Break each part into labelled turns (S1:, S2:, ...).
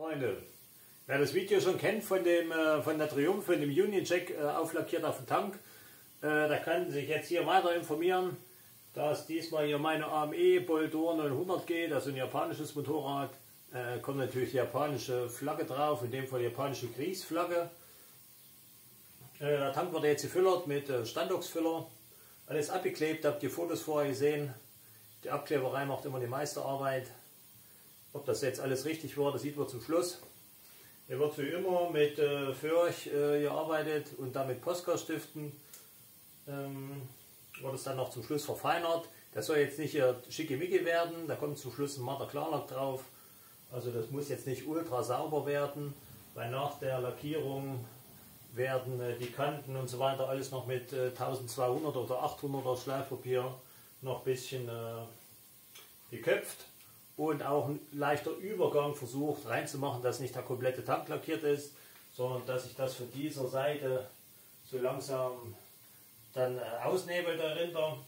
S1: Freunde, wer das Video schon kennt von, dem, äh, von der Triumph, von dem Union Jack äh, auflackiert auf dem Tank, äh, der kann sich jetzt hier weiter informieren, dass diesmal hier meine AME Boldor 900 geht, also ein japanisches Motorrad. Äh, kommt natürlich die japanische Flagge drauf, in dem Fall die japanische Kriegsflagge. Äh, der Tank wird jetzt gefüllt mit Standoxfüller. Alles abgeklebt, habt ihr Fotos vorher gesehen. Die Abkleberei macht immer die meiste Arbeit. Ob das jetzt alles richtig war, das sieht man zum Schluss. Hier wird wie immer mit äh, Furch äh, gearbeitet und damit Postkaststiften. Ähm, wird es dann noch zum Schluss verfeinert. Das soll jetzt nicht hier schickimicki werden, da kommt zum Schluss ein matter Klarlack drauf. Also das muss jetzt nicht ultra sauber werden, weil nach der Lackierung werden äh, die Kanten und so weiter alles noch mit äh, 1200 oder 800er Schleifpapier noch ein bisschen äh, geköpft und auch ein leichter Übergang versucht reinzumachen, dass nicht der komplette Tank lackiert ist, sondern dass sich das von dieser Seite so langsam dann äh, ausnebelt der Rinder.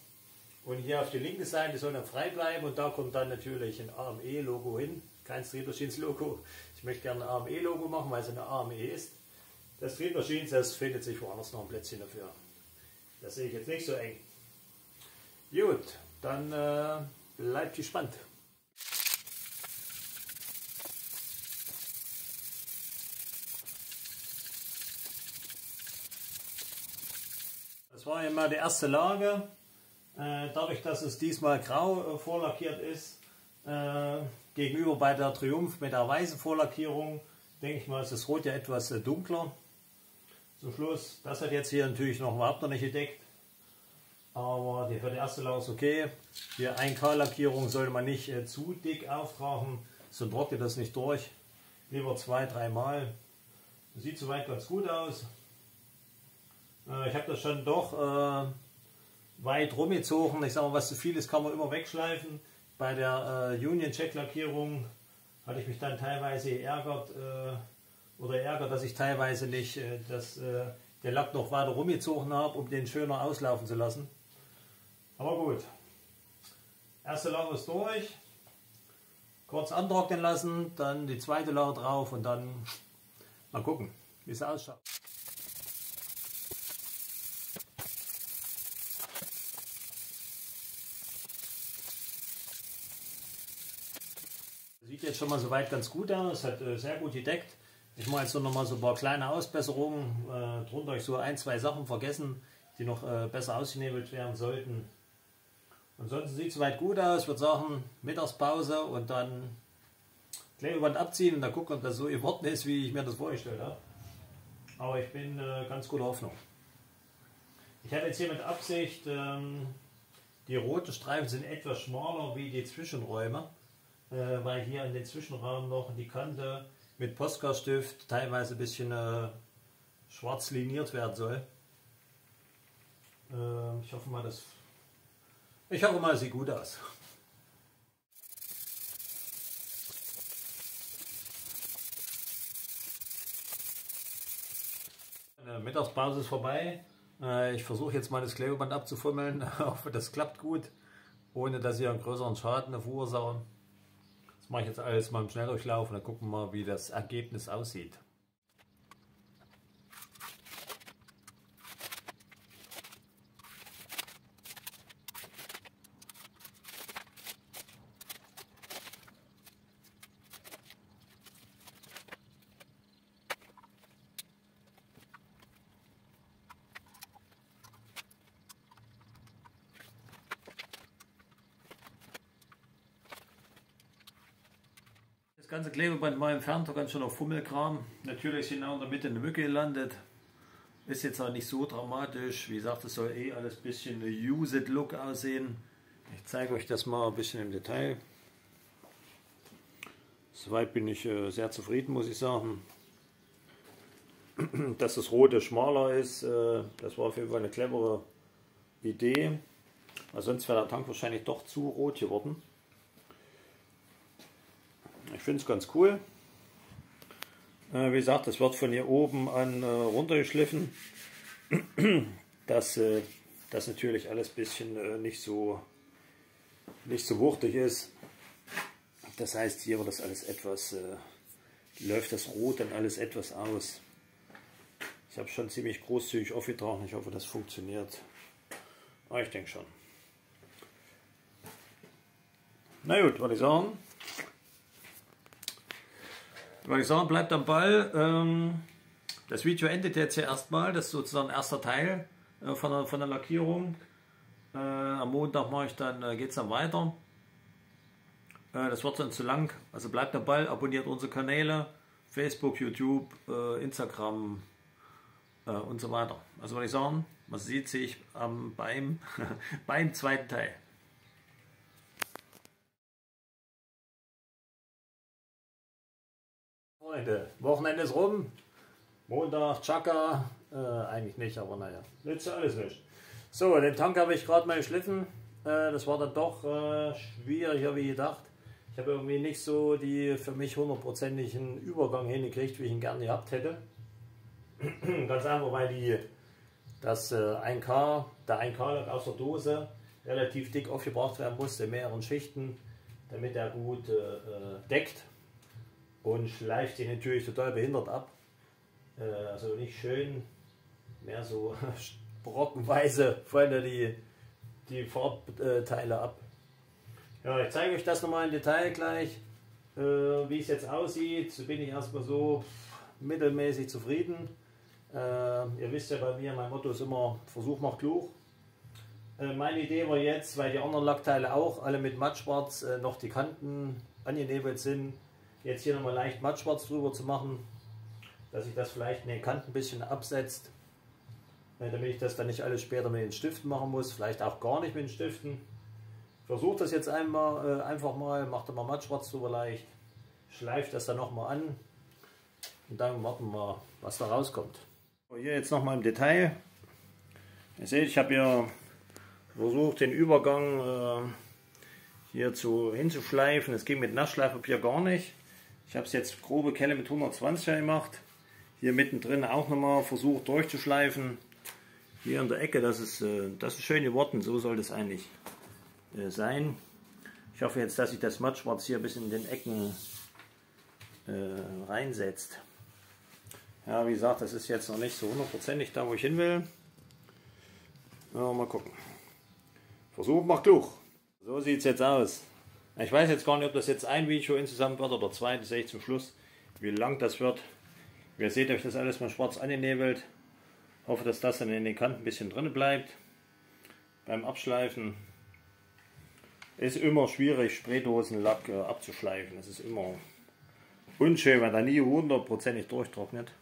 S1: Und hier auf die linke Seite soll dann frei bleiben und da kommt dann natürlich ein AME-Logo hin, kein Street Machines Logo. Ich möchte gerne ein AME-Logo machen, weil es eine AME ist. Das Street Machines, das findet sich woanders noch ein Plätzchen dafür. Das sehe ich jetzt nicht so eng. Gut, dann äh, bleibt gespannt. Das war immer die erste Lage. Äh, dadurch, dass es diesmal grau äh, vorlackiert ist, äh, gegenüber bei der Triumph mit der weißen Vorlackierung, denke ich mal, ist das Rot ja etwas dunkler. Zum Schluss, das hat jetzt hier natürlich noch überhaupt noch nicht gedeckt. Aber die, für die erste Lage ist okay. Die 1K-Lackierung sollte man nicht zu dick auftragen, sonst trocknet das nicht durch. Lieber zwei, dreimal. Sieht soweit ganz gut aus. Ich habe das schon doch äh, weit rumgezogen. Ich sage mal, was zu viel ist, kann man immer wegschleifen. Bei der äh, Union Check Lackierung hatte ich mich dann teilweise geärgert äh, oder ärgert, dass ich teilweise nicht äh, das, äh, den Lack noch weiter rumgezogen habe, um den schöner auslaufen zu lassen. Aber gut. Erste Lager ist durch. Kurz antrocknen lassen, dann die zweite Lager drauf und dann mal gucken, wie es ausschaut. Sieht jetzt schon mal soweit ganz gut aus, hat äh, sehr gut gedeckt. Ich mache jetzt nur noch mal so ein paar kleine Ausbesserungen. Äh, drunter ich so ein, zwei Sachen vergessen, die noch äh, besser ausgenebelt werden sollten. Ansonsten sieht es soweit gut aus. Ich würde sagen, Mittagspause und dann Klebeband abziehen und dann gucken, ob das so geworden ist, wie ich mir das vorgestellt habe. Aber ich bin äh, ganz guter Hoffnung. Ich habe jetzt hier mit Absicht, ähm, die roten Streifen sind etwas schmaler wie die Zwischenräume äh, weil hier in den Zwischenraum noch die Kante mit Postkaststift teilweise ein bisschen äh, schwarz liniert werden soll. Äh, ich hoffe mal, das ich hoffe mal, sieht gut aus. Eine Mittagspause ist vorbei. Äh, ich versuche jetzt mal das Klebeband abzufummeln. Ich hoffe, das klappt gut, ohne dass ihr einen größeren Schaden verursacht. Mache ich jetzt alles mal im Schnelldurchlauf und dann gucken wir mal, wie das Ergebnis aussieht. Ganze Klebeband mal entfernt, da ganz schön auf Fummelkram. Natürlich sind auch in der Mitte eine Mücke gelandet. Ist jetzt auch nicht so dramatisch. Wie gesagt, es soll eh alles ein bisschen Used Look aussehen. Ich zeige euch das mal ein bisschen im Detail. Soweit bin ich äh, sehr zufrieden, muss ich sagen. Dass das Rote schmaler ist, äh, das war auf jeden Fall eine clevere Idee. Weil sonst wäre der Tank wahrscheinlich doch zu rot geworden. Ich finde es ganz cool. Äh, wie gesagt, das wird von hier oben an äh, runtergeschliffen. dass äh, das natürlich alles ein bisschen äh, nicht so nicht so wuchtig ist. Das heißt, hier wird das alles etwas äh, läuft das Rot dann alles etwas aus. Ich habe schon ziemlich großzügig aufgetragen. Ich hoffe, das funktioniert. Aber ah, ich denke schon. Na gut, würde ich sagen. Würde ich sagen, bleibt am Ball. Ähm, das Video endet jetzt ja erstmal. Das ist sozusagen erster Teil äh, von, der, von der Lackierung. Äh, am Montag mache ich dann, äh, geht es dann weiter. Das wird dann zu lang. Also bleibt am Ball, abonniert unsere Kanäle. Facebook, YouTube, Instagram und so weiter. Also würde ich sagen, man sieht sich beim, beim zweiten Teil. Freunde, Wochenende ist rum. Montag, Chaka, äh, eigentlich nicht, aber naja, nützt ja alles nicht. So, den Tank habe ich gerade mal geschliffen. Äh, das war dann doch äh, schwieriger wie gedacht. Ich habe irgendwie nicht so die für mich hundertprozentigen Übergang hingekriegt, wie ich ihn gerne gehabt hätte. Ganz einfach, weil die, das äh, 1K, der 1K aus der Dose relativ dick aufgebracht werden musste in mehreren Schichten, damit er gut äh, äh, deckt und schleift sich natürlich total behindert ab. Äh, also nicht schön, mehr so brockenweise fallen da die, die Farbteile ab. Ja, ich zeige euch das nochmal im Detail gleich, äh, wie es jetzt aussieht. So bin ich erstmal so mittelmäßig zufrieden. Äh, ihr wisst ja bei mir, mein Motto ist immer, Versuch macht klug. Meine Idee war jetzt, weil die anderen Lackteile auch alle mit mattschwarz noch die Kanten angenebelt sind, jetzt hier nochmal leicht mattschwarz drüber zu machen, dass sich das vielleicht in den Kanten ein bisschen absetzt, äh, damit ich das dann nicht alles später mit den Stiften machen muss, vielleicht auch gar nicht mit den Stiften. Versucht das jetzt einmal, äh, einfach mal, macht mal mattschwarz drüber leicht, schleift das dann nochmal an und dann warten wir, was da rauskommt. Hier jetzt nochmal im Detail. Ihr seht, ich habe hier versucht, den Übergang äh, hier zu, hinzuschleifen. Es ging mit Nassschleifpapier gar nicht. Ich habe es jetzt grobe Kelle mit 120er gemacht. Hier mittendrin auch nochmal versucht durchzuschleifen. Hier in der Ecke, das ist, äh, das ist schön geworden. So soll das eigentlich äh, sein. Ich hoffe jetzt, dass sich das Mattschwarz hier bis in den Ecken äh, reinsetzt. Ja, wie gesagt, das ist jetzt noch nicht so hundertprozentig da, wo ich hin will. Ja, mal gucken. Versuch macht klug. So sieht es jetzt aus. Ich weiß jetzt gar nicht, ob das jetzt ein Video insgesamt wird oder zwei, das sehe ich zum Schluss, wie lang das wird. Ihr seht euch das alles mal schwarz angenebelt. Hoffe, dass das dann in den Kanten ein bisschen drin bleibt. Beim Abschleifen ist immer schwierig, Spraydosenlack äh, abzuschleifen. Das ist immer unschön, weil er nie hundertprozentig durchtrocknet.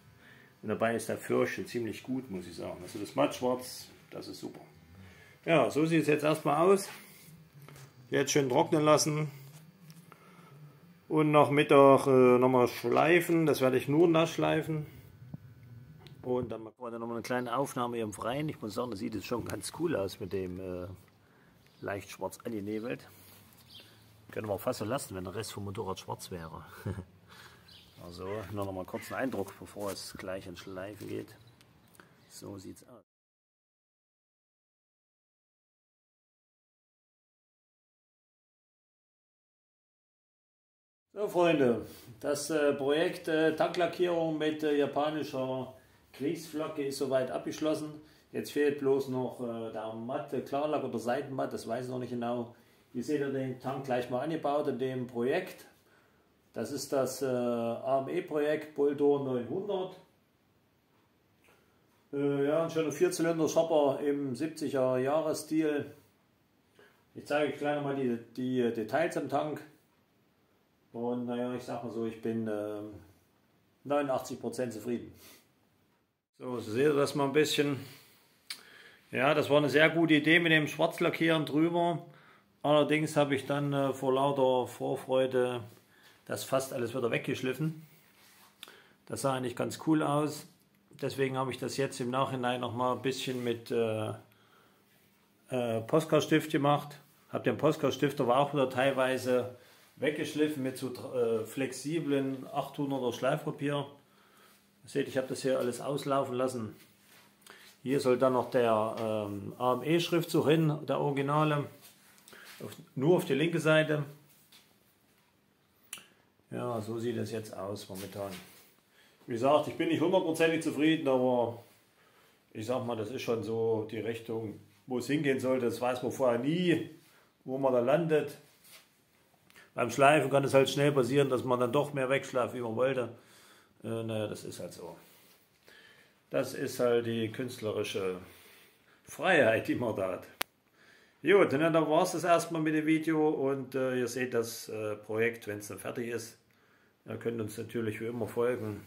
S1: Und dabei ist der Fürche ziemlich gut, muss ich sagen. Also das Mattschwarz, das ist super. Ja, so sieht es jetzt erstmal aus. Jetzt schön trocknen lassen. Und nach Mittag äh, nochmal schleifen. Das werde ich nur nass schleifen. Und dann machen wir nochmal eine kleine Aufnahme hier im Freien. Ich muss sagen, das sieht jetzt schon ganz cool aus mit dem äh, leicht schwarz angenebelt. Können wir auch fast so lassen, wenn der Rest vom Motorrad schwarz wäre. also nur noch mal kurz einen Eindruck, bevor es gleich ins Schleifen geht. So sieht es aus. So Freunde, das äh, Projekt äh, Tanklackierung mit äh, japanischer Kriegsflagge ist soweit abgeschlossen. Jetzt fehlt bloß noch äh, der matte Klarlack oder Seitenmatt, das weiß ich noch nicht genau. Hier seht ihr den Tank gleich mal angebaut in dem Projekt. Das ist das äh, AME-Projekt Bulldor 900. Äh, ja, ein schöner Vierzylinder-Shopper im 70er Jahresstil. Ich zeige euch gleich nochmal die, die Details im Tank. Und naja, ich sag mal so, ich bin äh, 89% zufrieden. So, seht ihr das mal ein bisschen. Ja, das war eine sehr gute Idee mit dem Schwarzlackieren drüber. Allerdings habe ich dann äh, vor lauter Vorfreude das fast alles wieder weggeschliffen. Das sah eigentlich ganz cool aus. Deswegen habe ich das jetzt im Nachhinein noch mal ein bisschen mit äh, äh, Postkaststift gemacht. Habe den Postkaststift aber auch wieder teilweise weggeschliffen mit so äh, flexiblen 800er Schleifpapier. Seht, ich habe das hier alles auslaufen lassen. Hier soll dann noch der ähm, AME-Schriftzug hin, der Originale, auf, nur auf die linke Seite. Ja, so sieht es jetzt aus momentan. Wie gesagt, ich bin nicht hundertprozentig zufrieden, aber ich sag mal, das ist schon so die Richtung, wo es hingehen sollte. Das weiß man vorher nie, wo man da landet. Beim Schleifen kann es halt schnell passieren, dass man dann doch mehr wegschleift, wie man wollte. Äh, naja, das ist halt so. Das ist halt die künstlerische Freiheit, die man da hat. Gut, dann war es das erstmal mit dem Video und äh, ihr seht das äh, Projekt, wenn es dann fertig ist. Ihr könnt uns natürlich wie immer folgen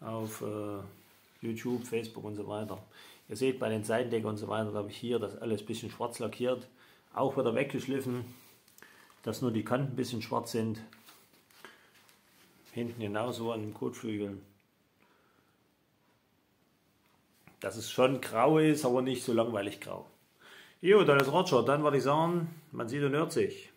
S1: auf äh, YouTube, Facebook und so weiter. Ihr seht bei den Seitendecken und so weiter, da habe ich hier das alles ein bisschen schwarz lackiert. Auch wieder weggeschliffen, dass nur die Kanten ein bisschen schwarz sind. Hinten genauso an den Kotflügeln. Dass es schon grau ist, aber nicht so langweilig grau. Jo, dann ist Roger. Dann würde ich sagen, man sieht und hört sich.